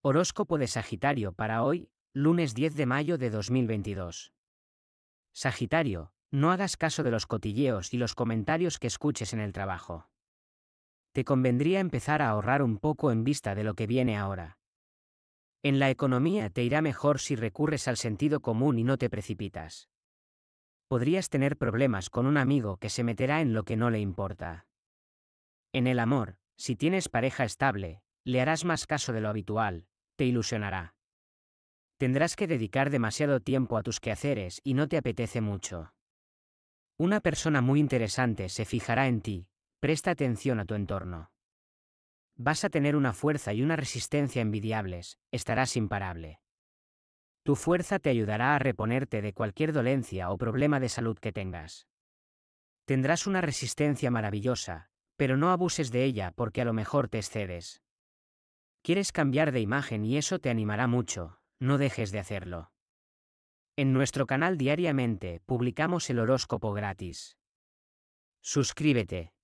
Horóscopo de Sagitario para hoy, lunes 10 de mayo de 2022. Sagitario, no hagas caso de los cotilleos y los comentarios que escuches en el trabajo. Te convendría empezar a ahorrar un poco en vista de lo que viene ahora. En la economía te irá mejor si recurres al sentido común y no te precipitas. Podrías tener problemas con un amigo que se meterá en lo que no le importa. En el amor, si tienes pareja estable, le harás más caso de lo habitual, te ilusionará. Tendrás que dedicar demasiado tiempo a tus quehaceres y no te apetece mucho. Una persona muy interesante se fijará en ti, presta atención a tu entorno. Vas a tener una fuerza y una resistencia envidiables, estarás imparable. Tu fuerza te ayudará a reponerte de cualquier dolencia o problema de salud que tengas. Tendrás una resistencia maravillosa, pero no abuses de ella porque a lo mejor te excedes. Quieres cambiar de imagen y eso te animará mucho, no dejes de hacerlo. En nuestro canal diariamente publicamos el horóscopo gratis. Suscríbete.